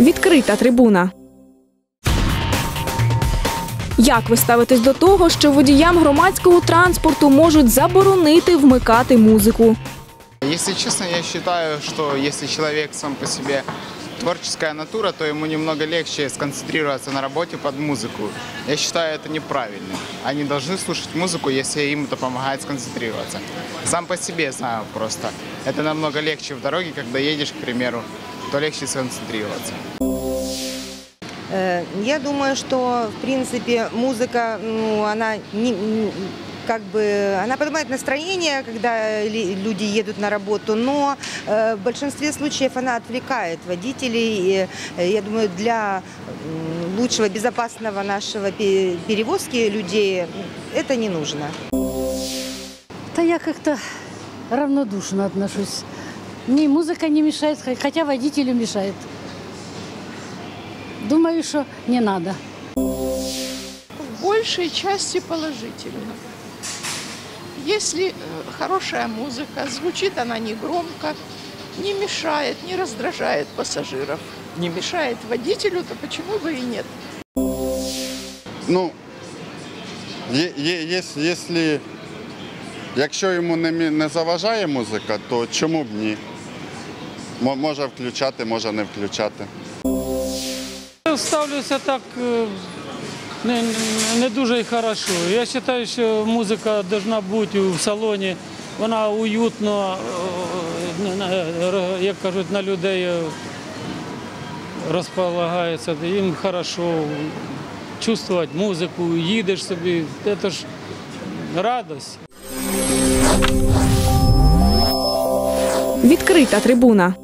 Відкрита трибуна. Як ви ставитесь до того, що водіям громадського транспорту можуть заборонити вмикати музику? Если честно, я считаю, что если человек сам по себе творческая натура, то ему немного легче сконцентрироваться на работе под музыку. Я считаю это неправильно. Они должны слушать музыку, если им это помогает сконцентрироваться. Сам по себе знаю просто. Это намного легче в дороге, когда едешь, к примеру, то легче сконцентрироваться. Э, Я думаю, что, в принципе, музыка, ну, она не, как бы, она поднимает настроение, когда люди едут на работу, но э, в большинстве случаев она отвлекает водителей. И, э, я думаю, для лучшего, безопасного нашего пе- перевозки людей это не нужно. Да я как-то равнодушно отношусь. Мне музыка не мешает, хо- хотя водителю мешает. Думаю, что не надо. в большей части положительно. Если э, хорошая музыка, звучит она не громко, не мешает, не раздражает пассажиров, не мешает водителю, то почему бы и нет? Ну, є, є, є, якщо, якщо йому не, мі- не заважає музика, то чому б ні? Мо- Може включати, може не включати. Ставлюся так е, не, не- дуже хорошо. Я вважаю, що музика повинна бути в салоні. Вона уютно, е, на- як кажуть, на людей е, розполагається. Їм хорошо чувствувати музику, їдеш собі. Це ж радость. Відкрита трибуна.